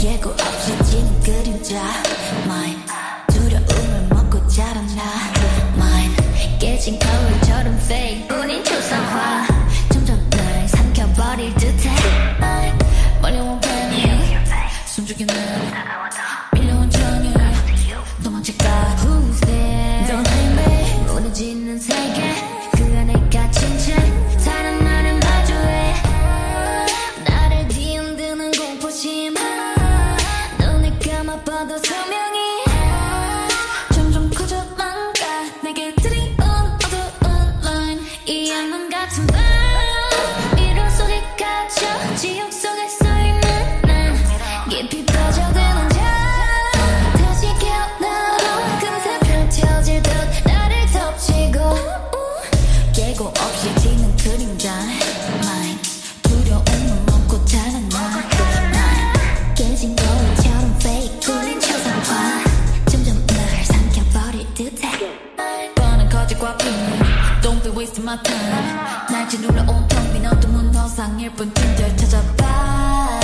예고 없이 지는 그림자. Mine 두려움을 먹고 자란 나. Mine 깨진 거울처럼 fade. 뿐인 척 너도 투명해 Waste my time 날 짓눌러 온통 비너도 문더 상일 뿐 틴절 찾아봐